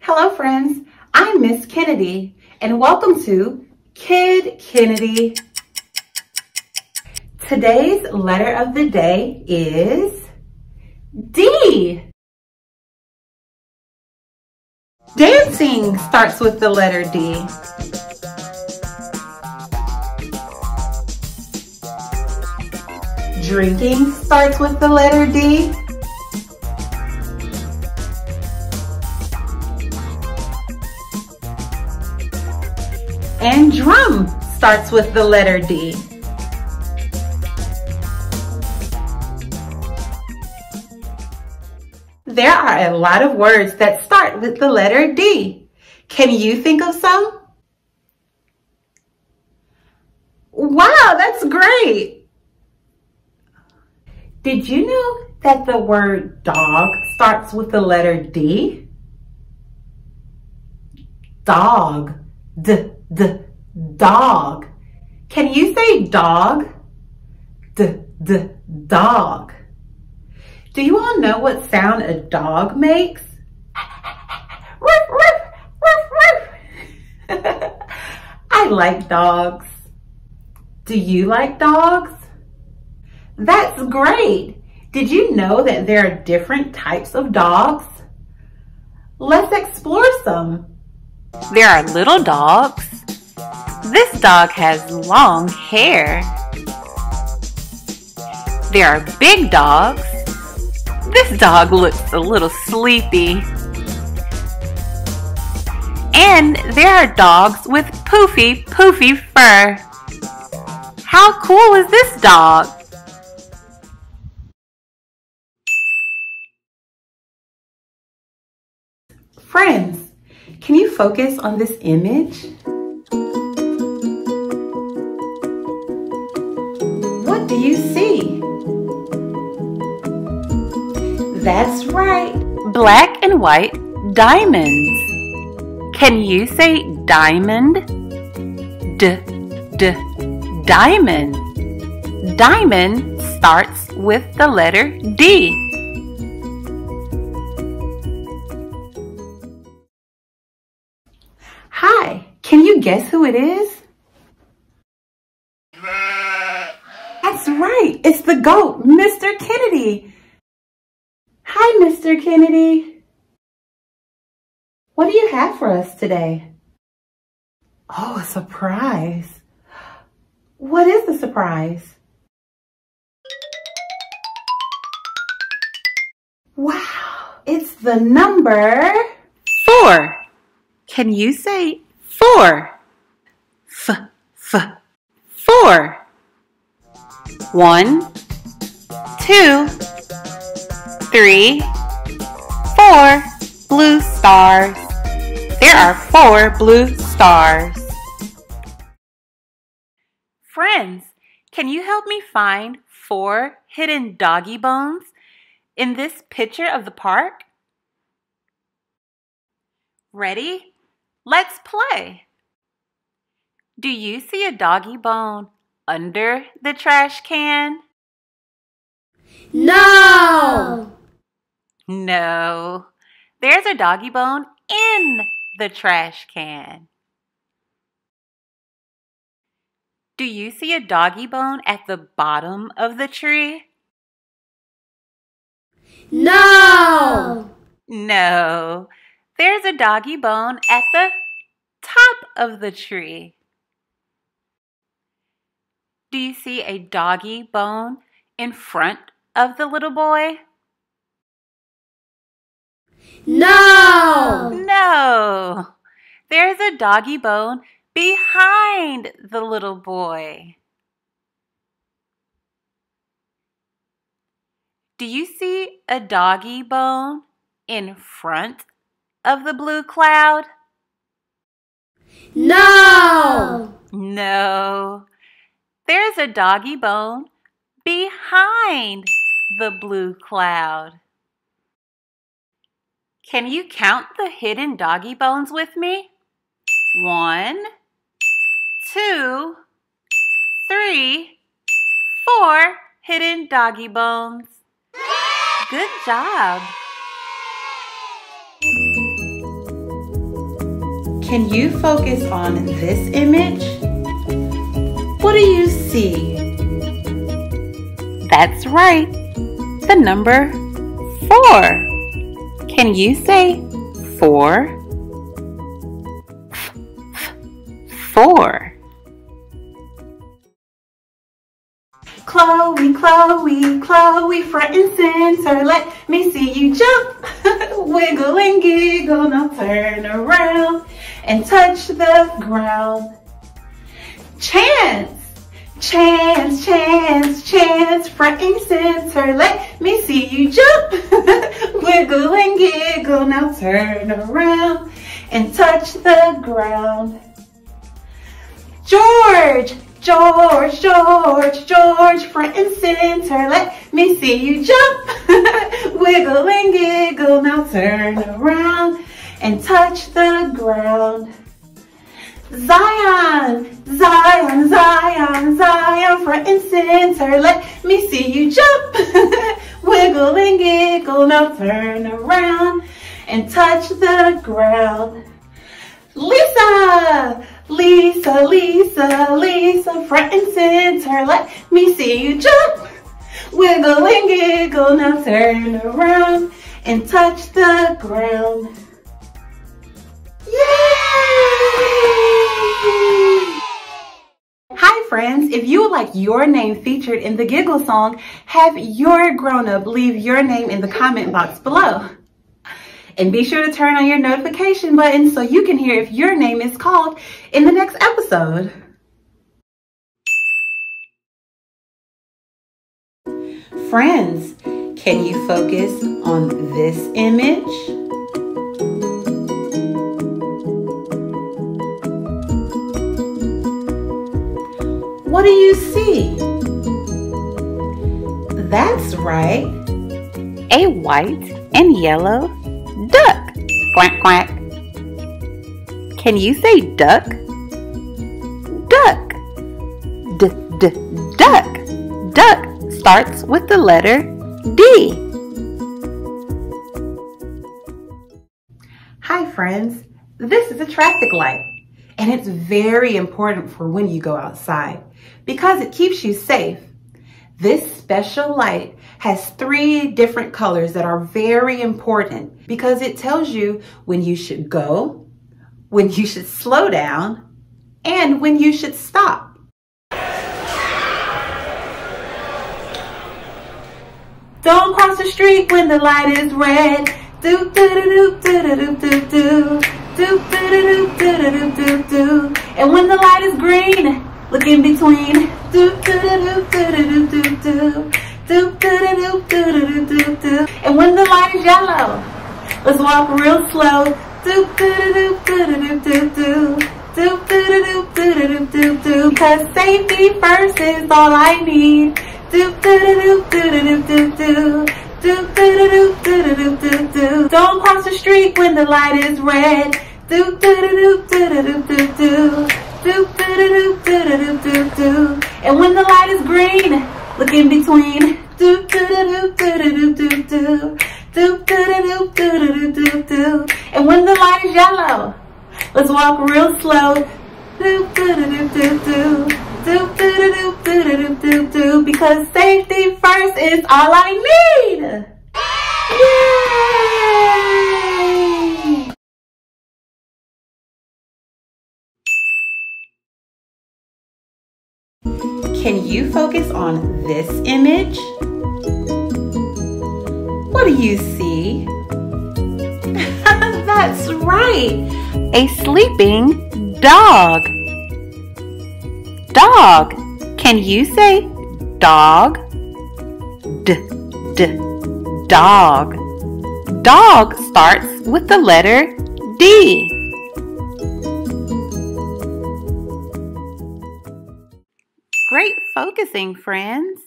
Hello friends, I'm Miss Kennedy and welcome to Kid Kennedy. Today's letter of the day is D. Dancing starts with the letter D. Drinking starts with the letter D. And drum starts with the letter D. There are a lot of words that start with the letter D. Can you think of some? Wow, that's great. Did you know that the word dog starts with the letter D? Dog. D, d, dog. Can you say dog? D, d, dog. Do you all know what sound a dog makes? Ruff, ruff, ruff. I like dogs. Do you like dogs? That's great. Did you know that there are different types of dogs? Let's explore some. There are little dogs. This dog has long hair. There are big dogs. This dog looks a little sleepy. And there are dogs with poofy, poofy fur. How cool is this dog? Friends, can you focus on this image? What do you see? That's right. Black and white diamonds. Can you say diamond? D, d, diamond. Diamond starts with the letter D. Hi, can you guess who it is? That's right, it's the goat, Mr. Kennedy. Hi, Mr. Kennedy. What do you have for us today? Oh, a surprise. What is the surprise? Wow, it's the number Four. Can you say four? F, f, four. One, two, three, four blue stars. There are four blue stars. Friends, can you help me find four hidden doggy bones in this picture of the park? Ready? Let's play. Do you see a doggy bone under the trash can? No! No. There's a doggy bone in the trash can. Do you see a doggy bone at the bottom of the tree? No! No. There's a doggy bone at the top of the tree. Do you see a doggy bone in front of the little boy? No! No. There's a doggy bone behind the little boy. Do you see a doggy bone in front of the blue cloud? No! No. There's a doggy bone behind the blue cloud. Can you count the hidden doggy bones with me? One, two, three, four hidden doggy bones. Good job. Can you focus on this image? What do you see? That's right. The number four. Can you say four? Four. Chloe, Chloe, Chloe, front and center. Let me see you jump, wiggle and giggle. Now turn around and touch the ground. Chance, chance, chance, chance, front and center. Let me see you jump, wiggle and giggle. Now turn around and touch the ground. George, George, George, George, front and center. Let me see you jump, wiggle and giggle. Now turn around and touch the ground. Zion, Zion, Zion, Zion, front and center. Let me see you jump, wiggle and giggle. Now turn around and touch the ground. Lisa, Lisa, Lisa, Lisa, front and center. Let me see you jump, wiggle and giggle. Now turn around and touch the ground. Friends, if you would like your name featured in the Giggle song, have your grown-up leave your name in the comment box below. And be sure to turn on your notification button so you can hear if your name is called in the next episode. Friends, can you focus on this image? Do you see? That's right. A white and yellow duck. Quack, quack. Can you say duck? Duck. D, d, duck. Duck starts with the letter D. Hi friends, this is a traffic light and it's very important for when you go outside because it keeps you safe. This special light has three different colors that are very important because it tells you when you should go, when you should slow down, and when you should stop. Don't cross the street when the light is red. Do do do do do do do do do do do do do do do do. And when the light is green, look in between. Do do do do do do do do. Do do do do do do do do. And when the light is yellow, let's walk real slow. Do do do do do do do do. Do, do, do, do, do, do, do, Cause safety first is all I need. Do, do, do, do, do, do, do, do. Do, do, do, do, do, do, do, do. Don't cross the street when the light is red do do do do do do do do do do do do do do do do And when the light is green, look in between. And when the light is yellow, let's walk real slow. Because safety first is all I need. You focus on this image? What do you see? That's right. A sleeping dog. Dog. Can you say dog? D, d, dog. Dog starts with the letter D. focusing, friends.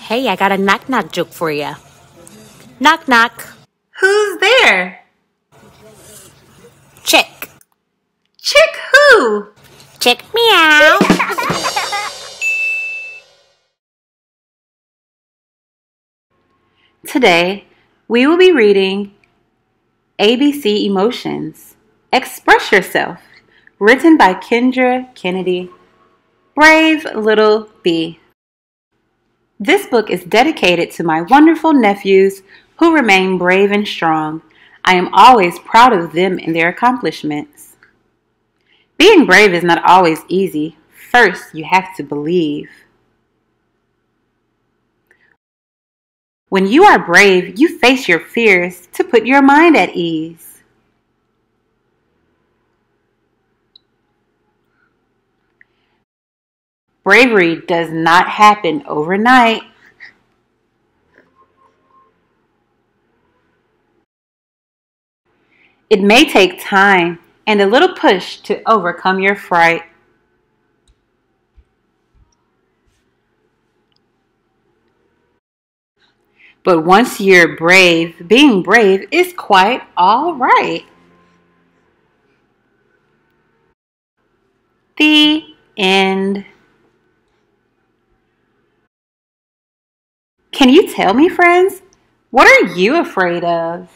Hey, I got a knock knock joke for you. Knock knock. Who's there? Chick. Chick who? Chick meow. Today, we will be reading ABC Emotions Express Yourself, written by Kendra Kennedy. Brave Little Bee. This book is dedicated to my wonderful nephews who remain brave and strong. I am always proud of them and their accomplishments. Being brave is not always easy. First, you have to believe. When you are brave, you face your fears to put your mind at ease. Bravery does not happen overnight. It may take time and a little push to overcome your fright. But once you're brave, being brave is quite all right. The end. Can you tell me, friends, what are you afraid of?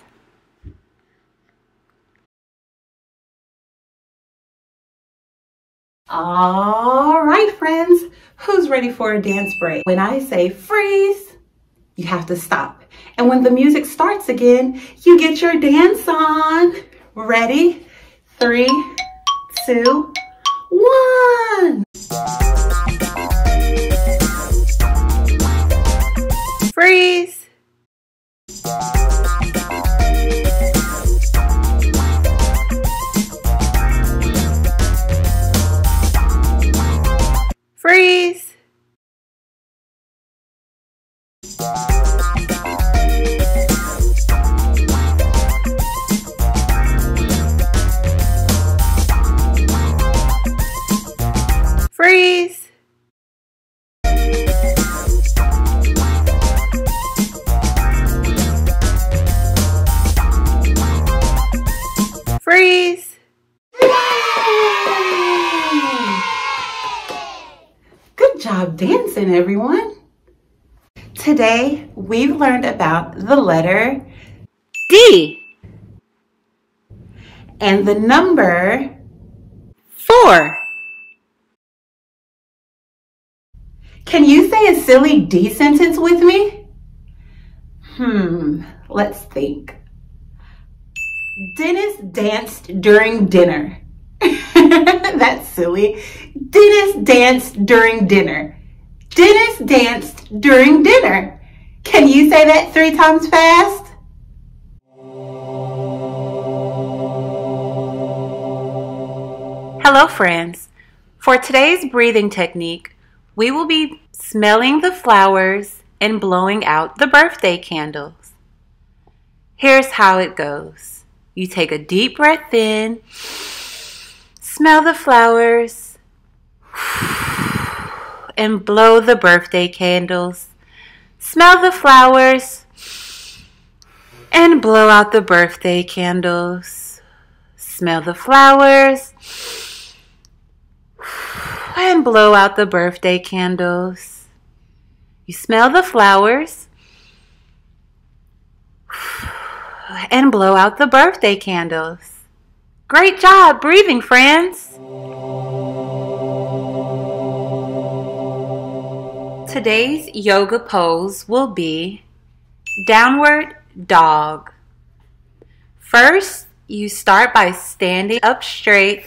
All right, friends, who's ready for a dance break? When I say freeze, you have to stop. And when the music starts again, you get your dance on. Ready? Three, two, one. Freeze. Freeze. Good job dancing, everyone. Today, we've learned about the letter D. and the number Four. Can you say a silly D sentence with me? Hmm, let's think. Dennis danced during dinner. That's silly. Dennis danced during dinner. Dennis danced during dinner. Can you say that three times fast? Hello, friends. For today's breathing technique, we will be smelling the flowers and blowing out the birthday candles. Here's how it goes you take a deep breath in, smell the flowers, and blow the birthday candles. Smell the flowers and blow out the birthday candles. Smell the flowers and blow out the birthday candles. You smell the flowers and blow out the birthday candles. Great job breathing, friends. Today's yoga pose will be downward dog. First, you start by standing up straight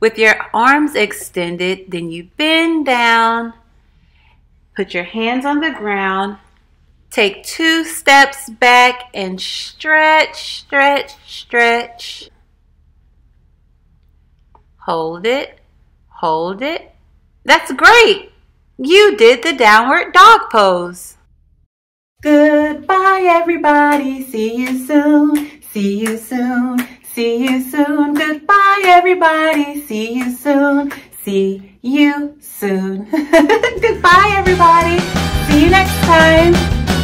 with your arms extended, then you bend down, put your hands on the ground, take two steps back and stretch, stretch, stretch. Hold it, hold it. That's great. You did the downward dog pose. Goodbye, everybody. See you soon. See you soon. See you soon. Goodbye, everybody. See you soon. See you soon. Goodbye, everybody. See you next time.